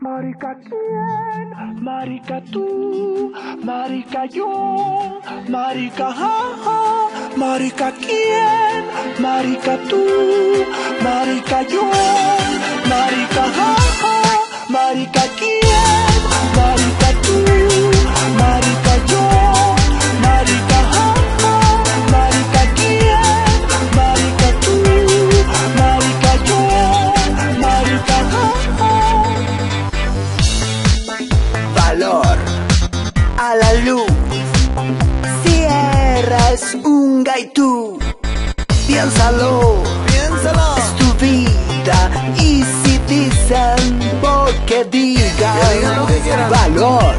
Marica quién, marica tú, marica yo, marica jaja, marica quién, marica tú, marica yo, a la luz. Sierra es un gaitú. Piénsalo, piénsalo. Es tu vida. Y si dicen porque digan, digan lo que quieran. valor,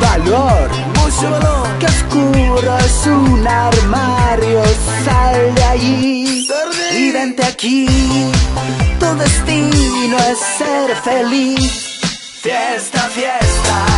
valor. Mucho valor. Que oscuro es un armario, sal de allí y vente aquí. Tu destino es ser feliz. Fiesta, fiesta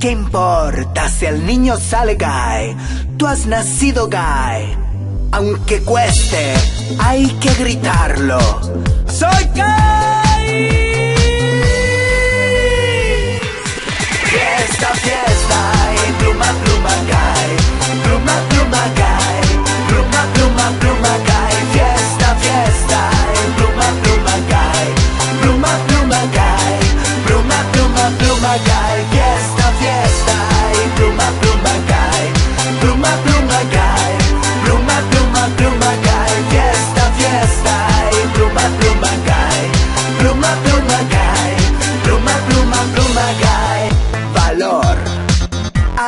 ¿Qué importa si el niño sale gay? Tú has nacido gay. Aunque cueste, hay que gritarlo. ¡Soy gay!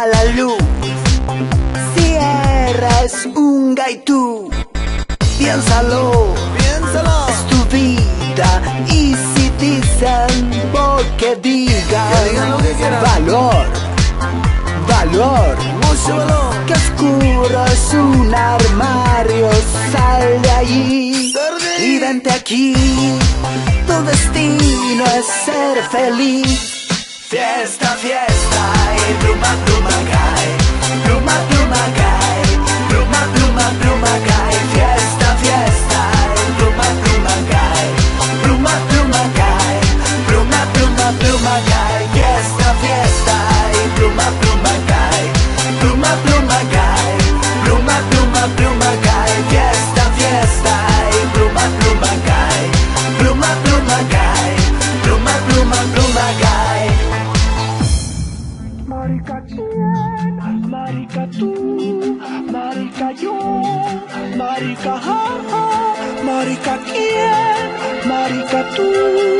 A la luz. Sierra es un gaitú. Piénsalo, Piénsalo. es tu vida. Y si dicen porque digan, Que digan lo que quieran. valor, valor. Mucho valor. Que oscuro es un armario, sal de allí y vente aquí. Tu destino es ser feliz. Fiesta, fiesta y pluma, pluma cae. Marica jaja, marica quién, marica tú, marica